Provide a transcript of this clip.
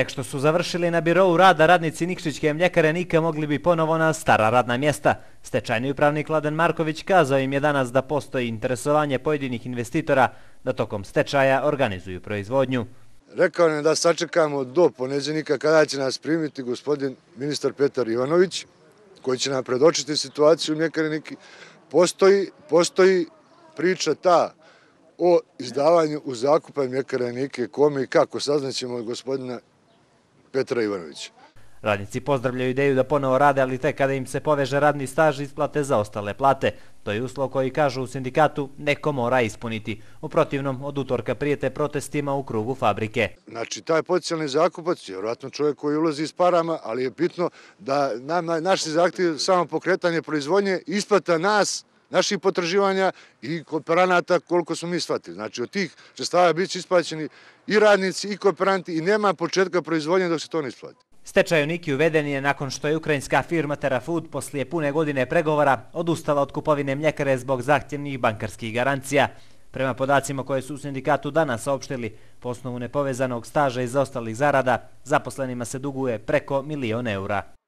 Tek što su završili na birovu rada radnici Nikšićke mljekare Nika mogli bi ponovo na stara radna mjesta. Stečajni upravnik Laden Marković kazao im je danas da postoji interesovanje pojedinih investitora da tokom stečaja organizuju proizvodnju. Rekao nam da sačekamo do poneđenika kada će nas primiti gospodin ministar Petar Ivanović, koji će nam predočiti situaciju u mljekare Niki. Postoji, postoji priča ta o izdavanju u zakupa mljekare Nike, kome i kako saznaćemo od gospodina Petra Ivanovića. Radnici pozdravljaju ideju da ponovo rade, ali tek kada im se poveže radni staž isplate za ostale plate. To je uslov koji kažu u sindikatu neko mora ispuniti. U protivnom, od utorka prijete protestima u krugu fabrike. Znači, taj potencijalni zakupac je vjerojatno čovjek koji ulazi s parama, ali je bitno da naši zahtjev samo pokretanje proizvodnje isplata nas, naših potraživanja i kooperanata koliko smo mi shvatili. Znači, od tih sredstava bit će isplaćeni i radnici i kooperanti i nema početka proizvodnje dok se to ne isplati. Stečaj Uniki uveden je nakon što je ukrajinska firma Terafood poslije pune godine pregovora odustala od kupovine mljekare zbog zahtjevnih bankarskih garancija. Prema podacima koje su u sindikatu danas saopštili, po osnovu nepovezanog staža i zaostalih zarada, zaposlenima se duguje preko milion eura.